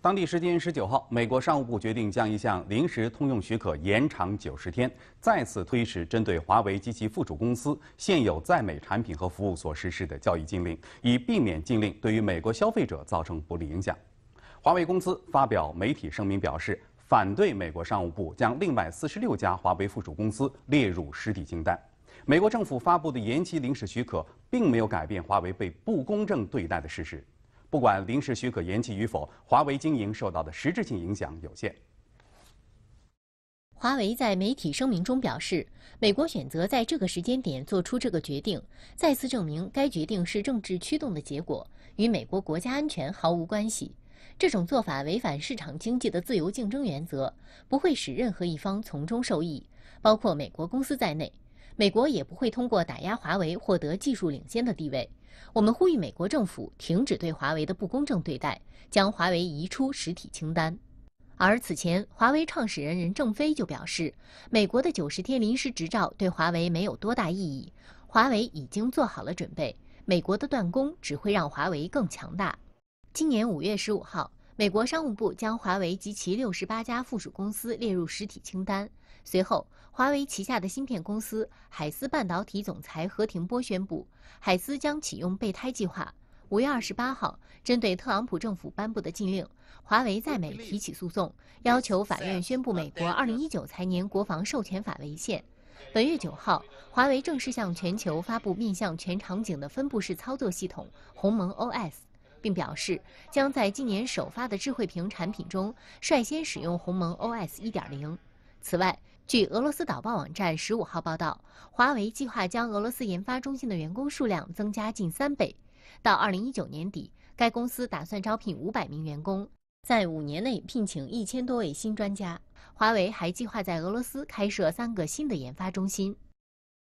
当地时间十九号，美国商务部决定将一项临时通用许可延长九十天，再次推迟针对华为及其附属公司现有在美产品和服务所实施的交易禁令，以避免禁令对于美国消费者造成不利影响。华为公司发表媒体声明表示，反对美国商务部将另外四十六家华为附属公司列入实体清单。美国政府发布的延期临时许可，并没有改变华为被不公正对待的事实。不管临时许可延期与否，华为经营受到的实质性影响有限。华为在媒体声明中表示，美国选择在这个时间点做出这个决定，再次证明该决定是政治驱动的结果，与美国国家安全毫无关系。这种做法违反市场经济的自由竞争原则，不会使任何一方从中受益，包括美国公司在内。美国也不会通过打压华为获得技术领先的地位。我们呼吁美国政府停止对华为的不公正对待，将华为移出实体清单。而此前，华为创始人任正非就表示，美国的九十天临时执照对华为没有多大意义，华为已经做好了准备，美国的断供只会让华为更强大。今年五月十五号，美国商务部将华为及其六十八家附属公司列入实体清单。随后，华为旗下的芯片公司海思半导体总裁何庭波宣布，海思将启用备胎计划。五月二十八号，针对特朗普政府颁布的禁令，华为在美提起诉讼，要求法院宣布美国二零一九财年国防授权法违宪。本月九号，华为正式向全球发布面向全场景的分布式操作系统鸿蒙 OS，并表示将在今年首发的智慧屏产品中率先使用鸿蒙 OS 一点零。此外，据俄罗斯导报网站十五号报道，华为计划将俄罗斯研发中心的员工数量增加近三倍，到二零一九年底，该公司打算招聘五百名员工，在五年内聘请一千多位新专家。华为还计划在俄罗斯开设三个新的研发中心。